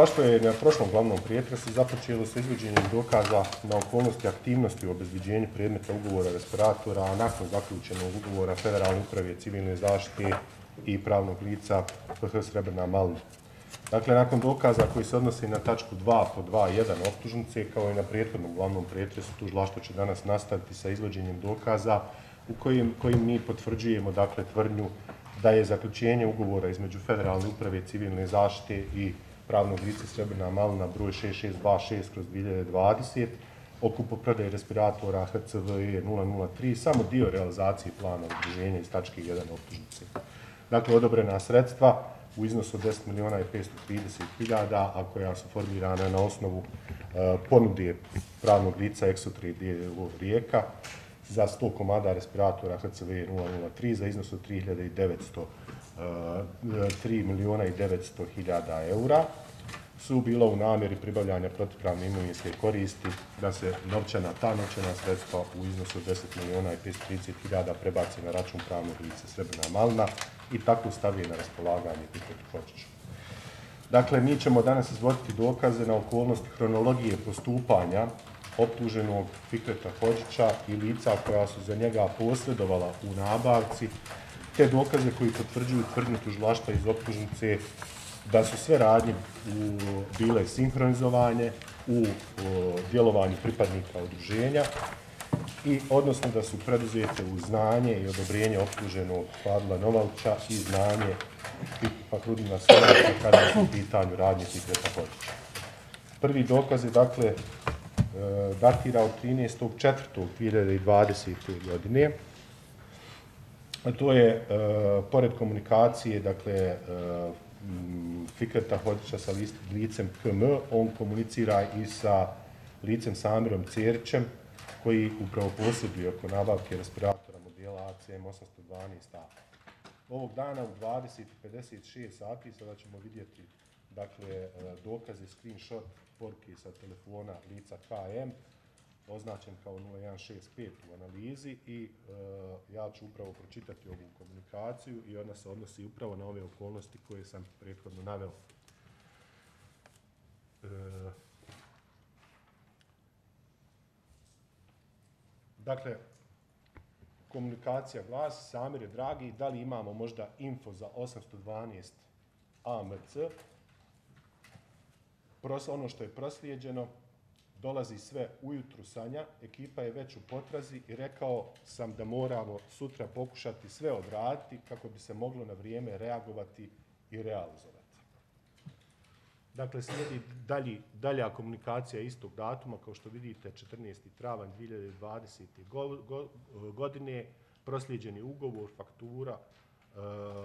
Zašto je na prošlom glavnom prijetresu započelo sa izvođenjem dokaza na okolnosti aktivnosti u obezbiđenju predmeta ugovora respiratora, a nakon zaključenog ugovora Federalne uprave civilne zaštite i pravnog lica PH Srebrna Malina. Dakle, nakon dokaza koji se odnosi na tačku 2 po 2.1 optužnice, kao i na prijethodnom glavnom pretresu, tužilaštvo će danas nastaviti sa izvođenjem dokaza u kojim, kojim mi potvrđujemo dakle, tvrdnju da je zaključenje ugovora između Federalne uprave civilne zaštite i pravnog lice Srebrna Malina broj 6626 kroz 2020 o kupoprodaji respiratora HCVE 003, samo dio realizacije plana udruženja iz tačke 1 optužnice. Dakle, odobrena sredstva u iznosu 10 miliona i 530 hiljada, a koja su formirana na osnovu e, ponude pravnog lica Exotri DLO Rijeka za 100 komada respiratora HCV 003 za iznos od 3900 Eh, 3 miliona i 900 hiljada eura su bila u namjeri pribavljanja protipravne imovinske koristi da se novčana, ta novčana sredstva u iznosu 10 miliona i 530 hiljada prebaci na račun pravnog lice Srebrna Malna i tako stavi na raspolaganje Fikretu Hočiću. Dakle, mi ćemo danas izvoditi dokaze na okolnosti hronologije postupanja optuženog Fikreta Hođića i lica koja su za njega posledovala u nabavci te dokaze koji potvrđuju tvrdnju tužilaštva iz optužnice da su sve radnje u, bile sinhronizovanje u o, djelovanju pripadnika udruženja i odnosno da su preduzete u znanje i odobrenje optuženog Fadla Novalća i znanje Fahrudina Solaca kada je u pitanju radnje Tigreta Hođića. Prvi dokaz je dakle e, datira od 13.4.2020. godine to je, e, pored komunikacije, dakle, e, Fikreta Hodića sa licem KM, on komunicira i sa licem Samirom Cerčem, koji upravo posjeduje oko nabavke respiratora modela ACM 812A. Ovog dana u 20.56 sati sada ćemo vidjeti dakle, e, dokaze, screenshot, porke sa telefona lica KM, označen kao 0165 u analizi i e, ja ću upravo pročitati ovu komunikaciju i ona se odnosi upravo na ove okolnosti koje sam prethodno naveo. E, dakle, komunikacija glasi, Samir je dragi, da li imamo možda info za 812 AMC, Pros, ono što je proslijeđeno, dolazi sve ujutru sanja, ekipa je već u potrazi i rekao sam da moramo sutra pokušati sve odraditi kako bi se moglo na vrijeme reagovati i realizovati. Dakle, slijedi dalji, dalja komunikacija istog datuma, kao što vidite, 14. travanj 2020. Godine, proslijeđeni ugovor, faktura, e,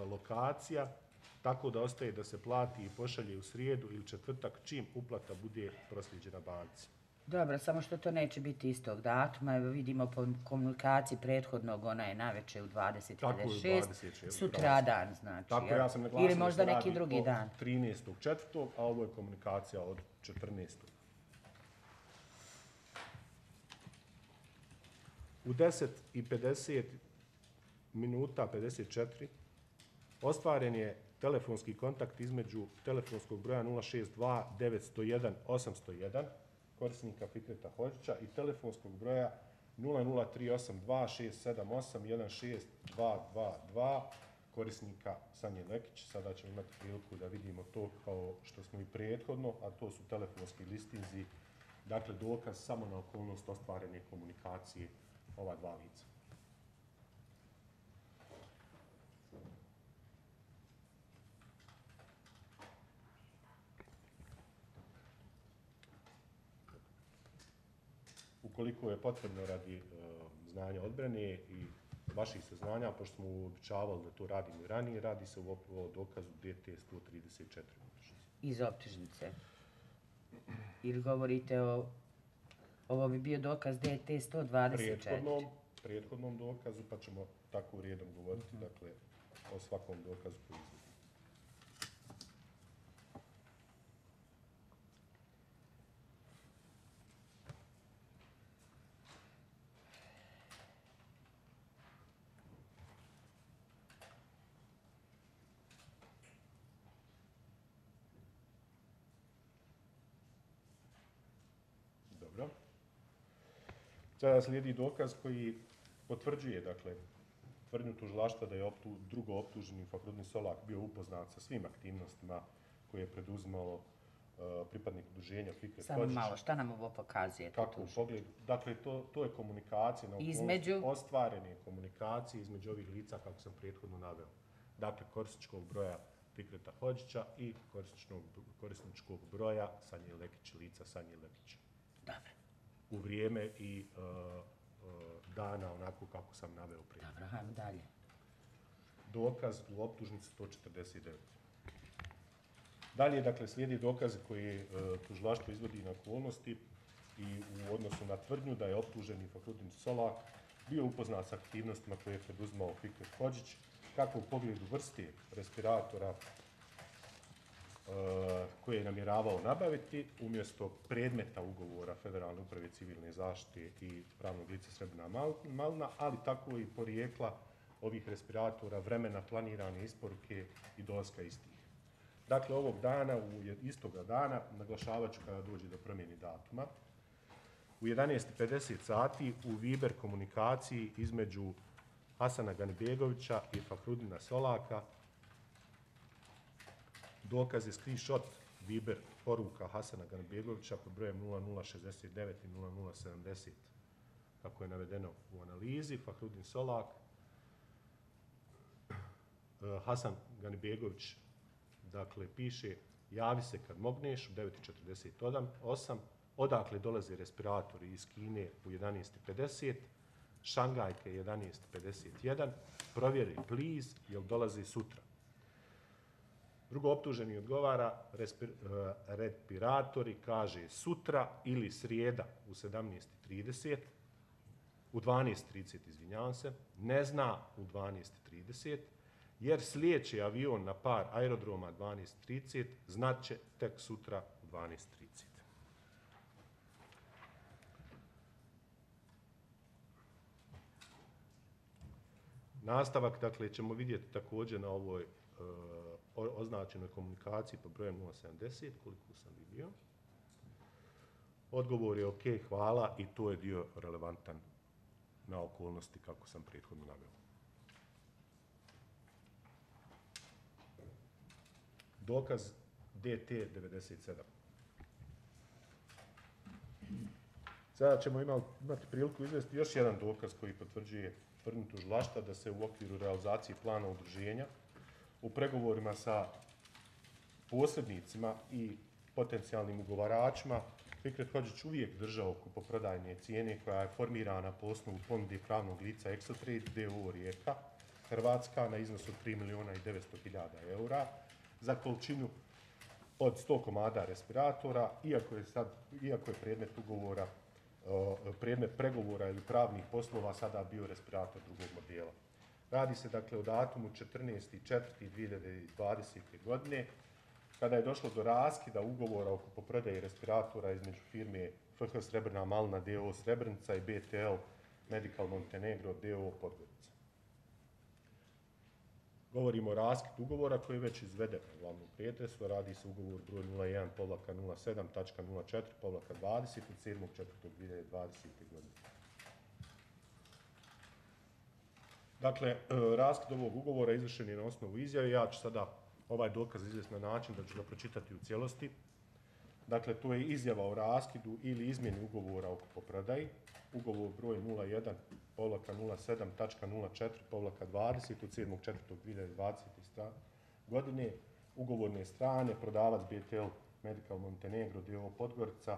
lokacija, tako da ostaje da se plati i pošalje u srijedu ili četvrtak čim uplata bude proslijeđena banci. Dobro, samo što to neće biti istog datuma. Evo vidimo po komunikaciji prethodnog, ona je naveče u 20.56. Sutra dan, znači. Tako, ja sam Ili možda neki drugi dan. 13. četvrtog, a ovo je komunikacija od 14. U 10 i 50 minuta 54 ostvaren je telefonski kontakt između telefonskog broja 062 901 801 korisnika Fikreta Hođića i telefonskog broja 0038267816222 korisnika Sanje Lekić. Sada ćemo imati priliku da vidimo to kao što smo i prethodno, a to su telefonski listinzi, dakle dokaz samo na okolnost ostvarene komunikacije ova dva lica. Ukoliko je potrebno radi e, znanja odbrane i vaših saznanja, pošto smo uobičavali da to radimo i ranije, radi se u o dokazu DT-134. Iz optužnice. Ili govorite o... Ovo bi bio dokaz DT-124. Prijethodnom, prijethodnom dokazu, pa ćemo tako u redom govoriti, mm -hmm. dakle, o svakom dokazu koji izgleda. Sada slijedi dokaz koji potvrđuje, dakle, tvrdnju tužilaštva da je optu, drugo optuženi Fakrudni Solak bio upoznat sa svim aktivnostima koje je preduzimalo uh, pripadnik udruženja Fikret Samo malo, šta nam ovo pokazuje? Kako u pogledu? Dakle, to, to je komunikacija na između... ostvarene komunikacije između ovih lica, kako sam prethodno naveo. Dakle, korisničkog broja Fikreta Hođića i korisničkog, korisničkog broja Sanje Lekić, lica Sanje Lekića. Dobro. U vrijeme i uh, dana onako kako sam naveo prije. Dobro, hajmo dalje. Dokaz u optužnici 149. Dalje, dakle, slijedi dokaze koje uh, tužilaštvo izvodi na okolnosti i u odnosu na tvrdnju da je optuženi Fakrudin Solak bio upoznat s aktivnostima koje je preduzmao Fikret Hođić, kako u pogledu vrste respiratora Eh, koje je namjeravao nabaviti umjesto predmeta ugovora Federalne uprave civilne zaštite i pravnog lica Srebrna Malna, ali tako i porijekla ovih respiratora, vremena planirane isporuke i dolaska istih. Dakle, ovog dana, u istoga dana, naglašavat ću kada dođe do promjeni datuma, u 11.50 sati u Viber komunikaciji između Hasana Ganibegovića i Fakrudina Solaka dokaz je screenshot Viber poruka Hasana Ganbegovića pod brojem 0069 i 0070 kako je navedeno u analizi, Fahrudin Solak, eh, Hasan Ganibegović, dakle, piše, javi se kad mogneš u 9.48, odakle dolaze respiratori iz Kine u 11.50, Šangajke 11.51, provjeri, please, jel dolazi sutra. Drugo optuženi odgovara respir, uh, e, respiratori, kaže sutra ili srijeda u 17.30, u 12.30, izvinjavam se, ne zna u 12.30, jer slijeće avion na par aerodroma 12.30, znaće tek sutra u 12.30. Nastavak, dakle, ćemo vidjeti također na ovoj uh, označenoj komunikaciji po brojem 070, koliko sam vidio. Odgovor je ok, hvala i to je dio relevantan na okolnosti kako sam prethodno naveo. Dokaz DT97. Sada ćemo imati priliku izvesti još jedan dokaz koji potvrđuje tvrdnju tužilašta da se u okviru realizacije plana udruženja u pregovorima sa posrednicima i potencijalnim ugovaračima Fikret Hođić uvijek držao kupoprodajne cijene koja je formirana po osnovu ponude pravnog lica Exotrade DO Rijeka, Hrvatska na iznosu 3 miliona i 900 hiljada eura za količinu od 100 komada respiratora, iako je, sad, iako je predmet ugovora, predmet pregovora ili pravnih poslova sada bio respirator drugog modela. Radi se dakle o datumu 14.4.2020. godine, kada je došlo do raskida ugovora oko poprodaje respiratora između firme FH Srebrna Malna DO Srebrnica i BTL Medical Montenegro DO Podgorica. Govorimo o raskid ugovora koji je već izveden na glavnom prijetresu. Radi se ugovor broj 01 povlaka 07.04 povlaka 20 od 7.4.2020. godine. Dakle, e, raskid ovog ugovora izvršen je na osnovu izjave. Ja ću sada ovaj dokaz izvesti na način da ću ga pročitati u cijelosti. Dakle, to je izjava o raskidu ili izmjeni ugovora o kupoprodaji. Ugovor broj 01 povlaka 07.04 povlaka 20 od 7.4.2020. godine. Ugovorne strane, prodavac BTL Medical Montenegro, D.O. Podgorica,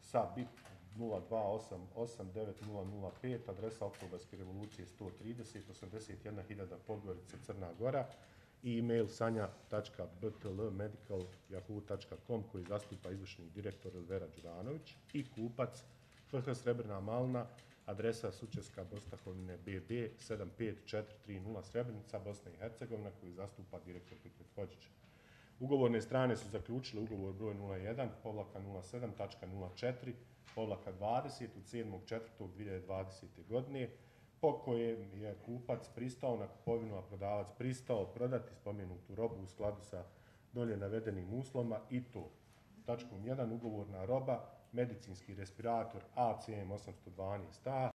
sa BIP 02889005, adresa Oktobarske revolucije 130, 81.000 Podgorica, Crna Gora i e-mail sanja.btlmedical.yahoo.com koji zastupa izvršni direktor Elvera Đuranović i kupac FH Srebrna Malna, adresa Sučeska Bostahovine BB 75430 Srebrenica, Bosna i Hercegovina koji zastupa direktor Fikret Hođić. Ugovorne strane su zaključile ugovor broj 01, povlaka 07.04, povlaka 20 od 7.4.2020. godine, po kojem je kupac pristao na kupovinu, a prodavac pristao prodati spomenutu robu u skladu sa dolje navedenim usloma i to. Tačkom 1. Ugovorna roba medicinski respirator ACM 812A